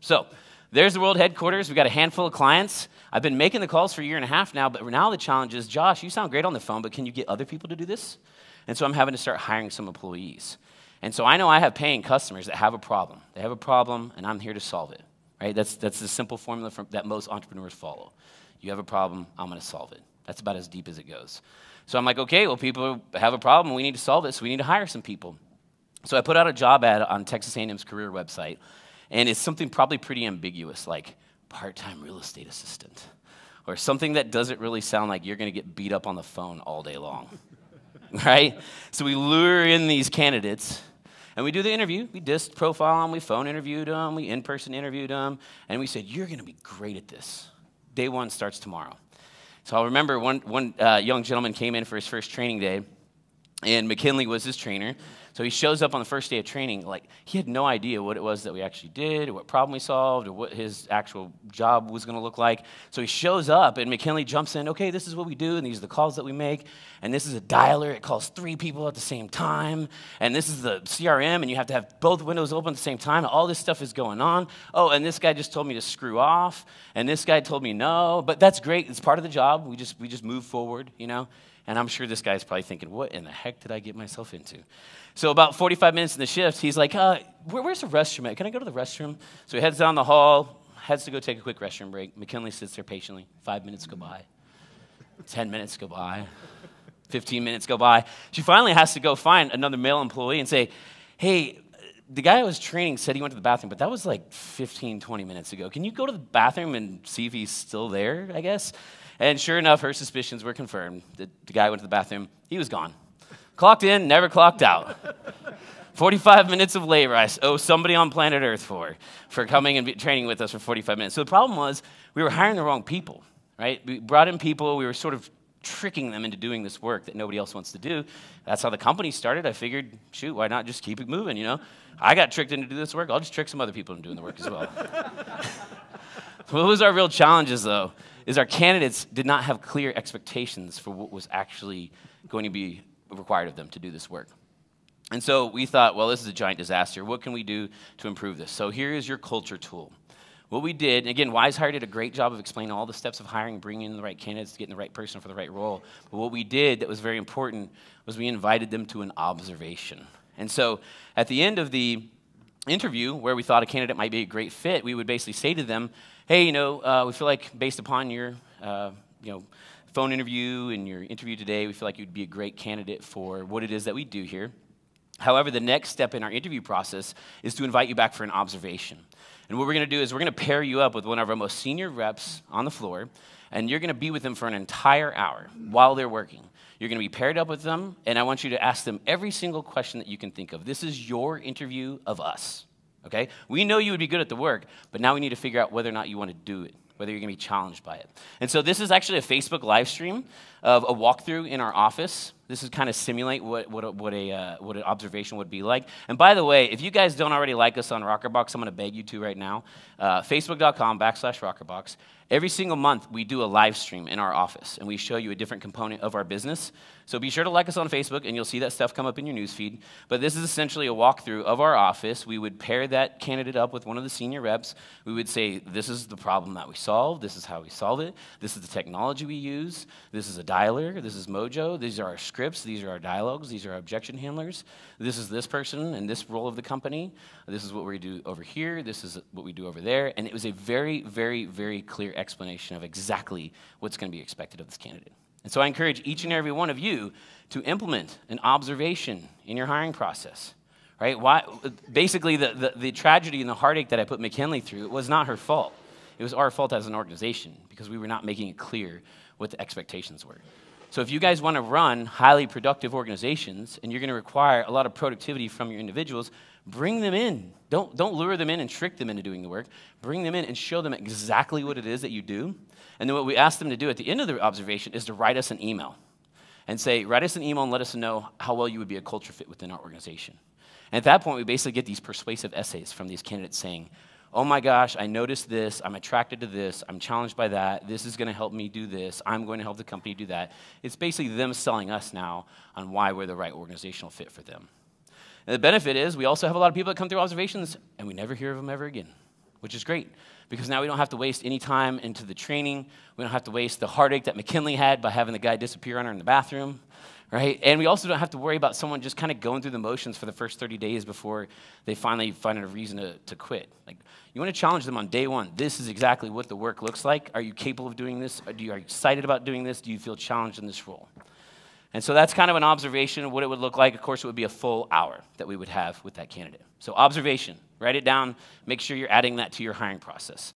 So there's the world headquarters. We've got a handful of clients. I've been making the calls for a year and a half now, but now the challenge is Josh, you sound great on the phone, but can you get other people to do this? And so I'm having to start hiring some employees. And so I know I have paying customers that have a problem. They have a problem, and I'm here to solve it. Right? That's, that's the simple formula from, that most entrepreneurs follow. You have a problem, I'm going to solve it. That's about as deep as it goes. So I'm like, okay, well, people have a problem. We need to solve this. so we need to hire some people. So I put out a job ad on Texas A&M's career website, and it's something probably pretty ambiguous, like part-time real estate assistant, or something that doesn't really sound like you're going to get beat up on the phone all day long, right? So we lure in these candidates, and we do the interview. We DISC profile them, we phone interviewed them, we in-person interviewed them, and we said, you're going to be great at this. Day one starts tomorrow. So I remember one, one uh, young gentleman came in for his first training day, and McKinley was his trainer. So he shows up on the first day of training, like he had no idea what it was that we actually did, or what problem we solved, or what his actual job was going to look like. So he shows up, and McKinley jumps in. Okay, this is what we do, and these are the calls that we make. And this is a dialer; it calls three people at the same time. And this is the CRM, and you have to have both windows open at the same time. All this stuff is going on. Oh, and this guy just told me to screw off, and this guy told me no. But that's great; it's part of the job. We just we just move forward, you know. And I'm sure this guy's probably thinking, what in the heck did I get myself into? So about 45 minutes in the shift, he's like, uh, where, where's the restroom at? Can I go to the restroom? So he heads down the hall, heads to go take a quick restroom break. McKinley sits there patiently. Five minutes go by. 10 minutes go by. 15 minutes go by. She finally has to go find another male employee and say, hey, the guy I was training said he went to the bathroom, but that was like 15, 20 minutes ago. Can you go to the bathroom and see if he's still there, I guess? And sure enough, her suspicions were confirmed. The, the guy went to the bathroom, he was gone. Clocked in, never clocked out. 45 minutes of labor I owe somebody on planet Earth for, for coming and training with us for 45 minutes. So the problem was we were hiring the wrong people, right? We brought in people, we were sort of tricking them into doing this work that nobody else wants to do. That's how the company started. I figured, shoot, why not just keep it moving, you know? I got tricked into doing this work, I'll just trick some other people into doing the work as well. what was our real challenges, though? is our candidates did not have clear expectations for what was actually going to be required of them to do this work. And so we thought, well, this is a giant disaster. What can we do to improve this? So here is your culture tool. What we did, again, WizeHire did a great job of explaining all the steps of hiring, bringing in the right candidates, getting the right person for the right role. But what we did that was very important was we invited them to an observation. And so at the end of the interview, where we thought a candidate might be a great fit, we would basically say to them, hey, you know, uh, we feel like based upon your, uh, you know, phone interview and your interview today, we feel like you'd be a great candidate for what it is that we do here. However, the next step in our interview process is to invite you back for an observation. And what we're going to do is we're going to pair you up with one of our most senior reps on the floor, and you're going to be with them for an entire hour while they're working. You're going to be paired up with them, and I want you to ask them every single question that you can think of. This is your interview of us okay? We know you would be good at the work, but now we need to figure out whether or not you want to do it, whether you're going to be challenged by it. And so this is actually a Facebook live stream of a walkthrough in our office. This is kind of simulate what, what, a, what, a, uh, what an observation would be like. And by the way, if you guys don't already like us on rokrbox, I'm going to beg you to right now. Uh, Facebook.com backslash rokrbox. Every single month, we do a live stream in our office, and we show you a different component of our business. So be sure to like us on Facebook, and you'll see that stuff come up in your newsfeed. But this is essentially a walkthrough of our office. We would pair that candidate up with one of the senior reps. We would say, This is the problem that we solve. This is how we solve it. This is the technology we use. This is a dialer. This is Mojo. These are our scripts. These are our dialogues. These are our objection handlers. This is this person and this role of the company. This is what we do over here. This is what we do over there. And it was a very, very, very clear explanation of exactly what's going to be expected of this candidate. And so I encourage each and every one of you to implement an observation in your hiring process. Right? Why, basically, the, the, the tragedy and the heartache that I put McKinley through was not her fault. It was our fault as an organization because we were not making it clear what the expectations were. So if you guys want to run highly productive organizations and you're going to require a lot of productivity from your individuals, bring them in. Don't, don't lure them in and trick them into doing the work. Bring them in and show them exactly what it is that you do and then what we ask them to do at the end of the observation is to write us an email and say, write us an email and let us know how well you would be a culture fit within our organization. And at that point, we basically get these persuasive essays from these candidates saying, oh my gosh, I noticed this, I'm attracted to this, I'm challenged by that, this is going to help me do this, I'm going to help the company do that. It's basically them selling us now on why we're the right organizational fit for them. And the benefit is we also have a lot of people that come through observations and we never hear of them ever again. which is great because now we don't have to waste any time into the training. We don't have to waste the heartache that McKinley had by having the guy disappear on her in the bathroom, right? And we also don't have to worry about someone just kind of going through the motions for the first 30 days before they finally find a reason to, to quit. Like, you want to challenge them on day one. This is exactly what the work looks like. Are you capable of doing this? Are you, are you excited about doing this? Do you feel challenged in this role? And so that's kind of an observation of what it would look like. Of course, it would be a full hour that we would have with that candidate. So, observation, write it down, make sure you're adding that to your hiring process.